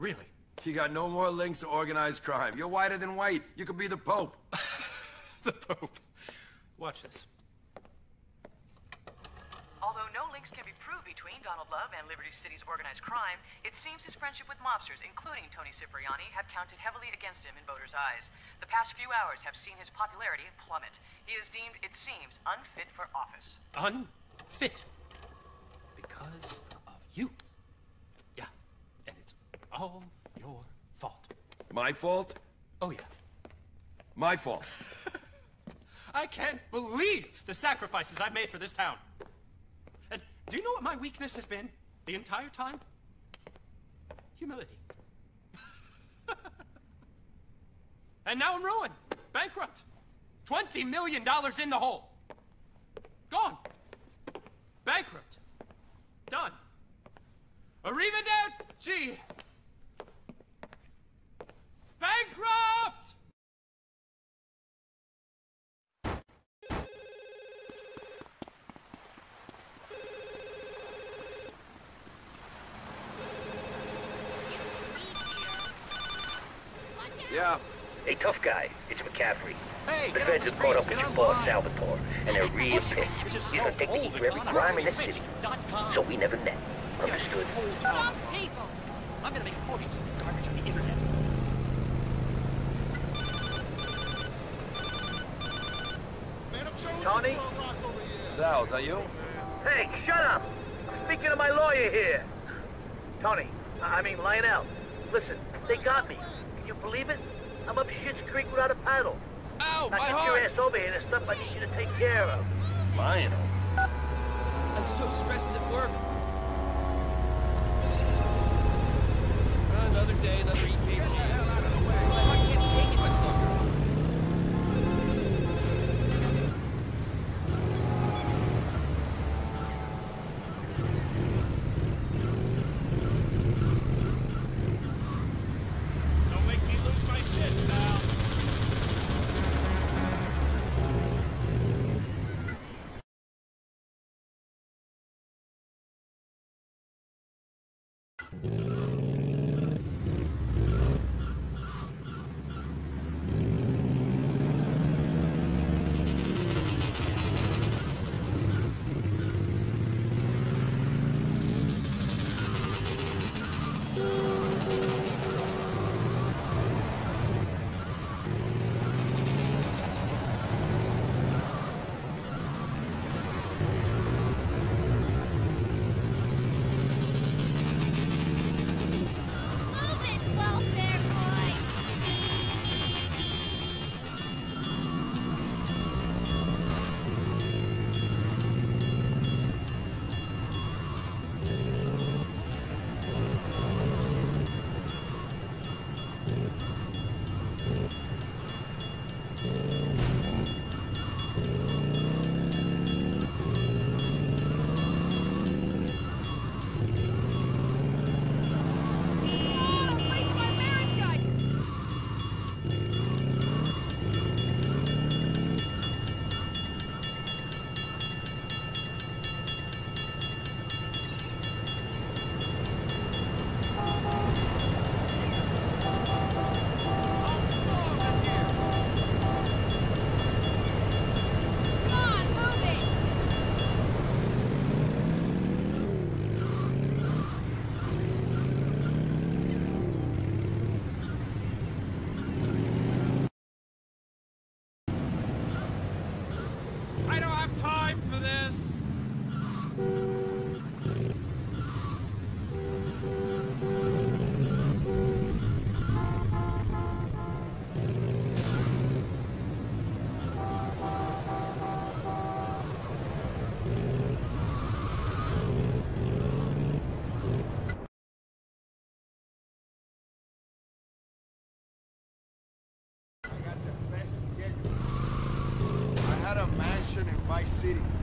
Really? You got no more links to organized crime. You're whiter than white. You could be the Pope. the Pope. Watch this. Although no links can be proved between Donald Love and Liberty City's organized crime, it seems his friendship with mobsters, including Toni Cipriani, have counted heavily against him in voters' eyes. The past few hours have seen his popularity plummet. He is deemed, it seems, unfit for office. Unfit. Because of you. Yeah. And it's all your fault. My fault? Oh, yeah. My fault. I can't believe the sacrifices I've made for this town. And do you know what my weakness has been the entire time? Humility. and now I'm ruined, bankrupt. $20 million in the hole. Gone. Bankrupt. Done. Arrivederci. Bankrupt! Yeah. Hey, tough guy, it's McAffrey. Hey, the feds have caught up streets, with get your boss. Salvatore, and they're real pissed. You don't think they do every crime in this city. So we never met. Understood? Stop people. I'm gonna make a fortune selling garbage on the internet. Toni? Sal, is that you? Hey, shut up! I'm speaking to my lawyer here. Toni, I I mean Lionel. Listen, they got me. Can you believe it? I'm up Shit's Creek without a paddle. Ow, Now get your ass over here. There's stuff I need you to take care of. Lionel. I'm so stressed at work. Another day, another EKG. Move City.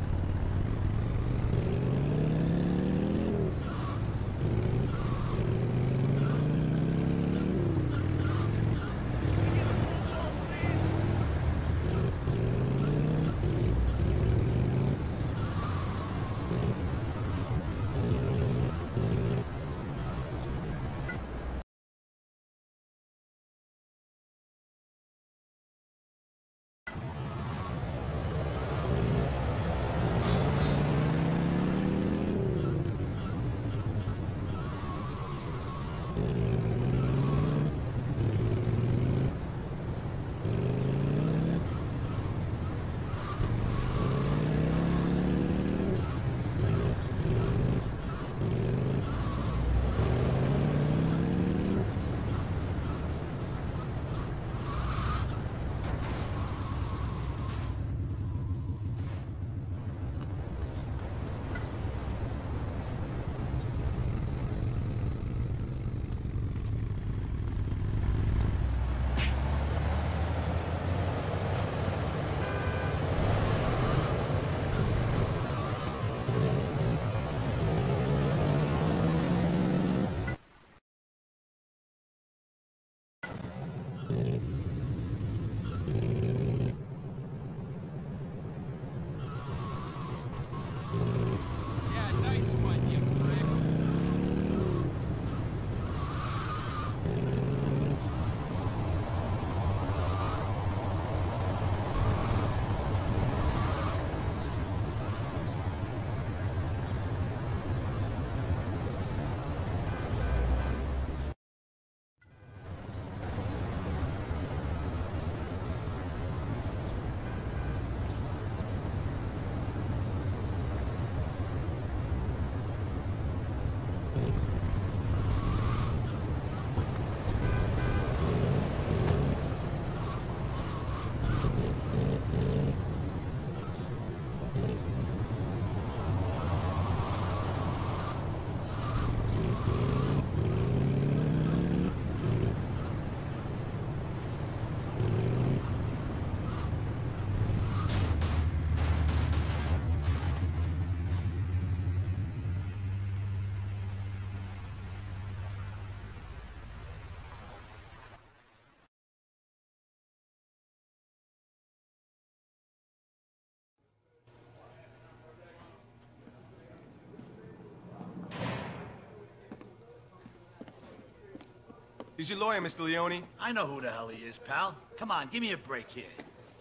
He's your lawyer, Mr. Leone. I know who the hell he is, pal. Come on, give me a break here.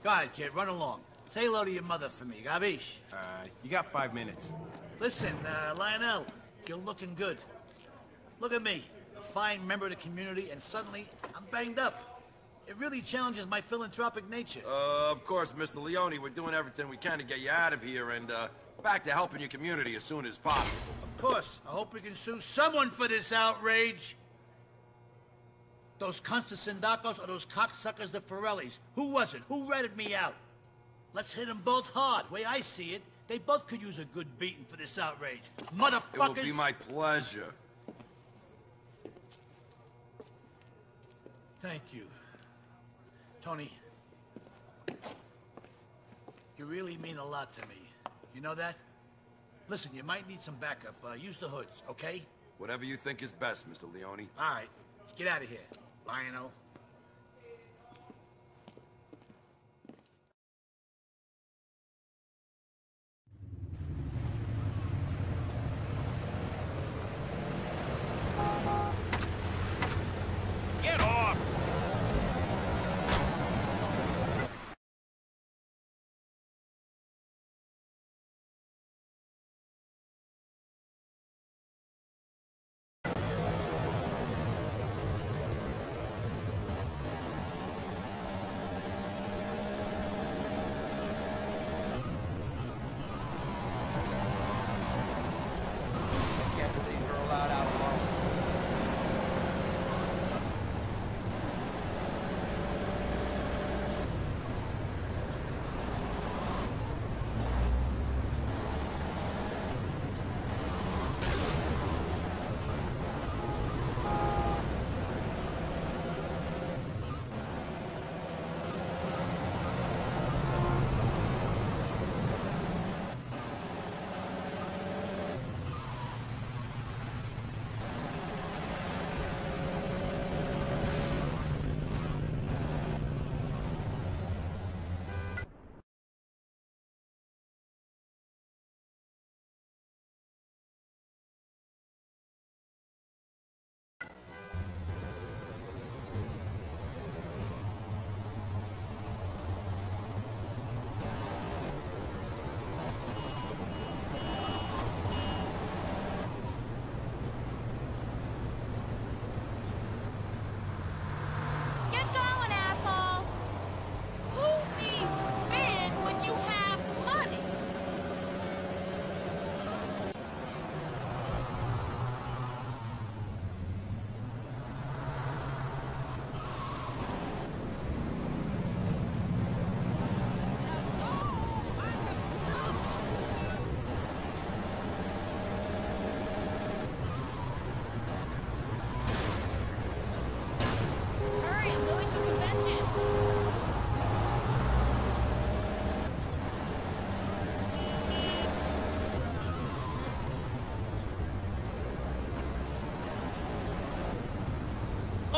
Go ahead, kid, run along. Say hello to your mother for me, Gabish. Uh, you got five minutes. Listen, uh, Lionel, you're looking good. Look at me, a fine member of the community, and suddenly I'm banged up. It really challenges my philanthropic nature. Uh, of course, Mr. Leone, we're doing everything we can to get you out of here and, uh, back to helping your community as soon as possible. Of course, I hope we can sue someone for this outrage. Those Constantindacos or those cocksuckers, the Forellis. Who was it? Who ratted me out? Let's hit them both hard. Way I see it, they both could use a good beating for this outrage. Motherfuckers! It will be my pleasure. Thank you. Toni, you really mean a lot to me. You know that? Listen, you might need some backup. Uh, use the hoods, okay? Whatever you think is best, Mr. Leone. All right. Get out of here, Lionel.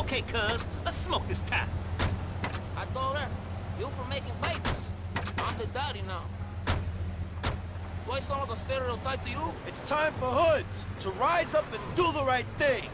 Okay, cuz, let's smoke this time. I told her, you for making papers. I'm the daddy now. Why sound like a stereotype to you? It's time for hoods to rise up and do the right thing.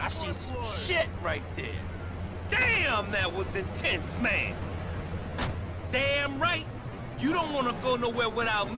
I seen some shit right there. Damn, that was intense, man. Damn right. You don't want to go nowhere without me.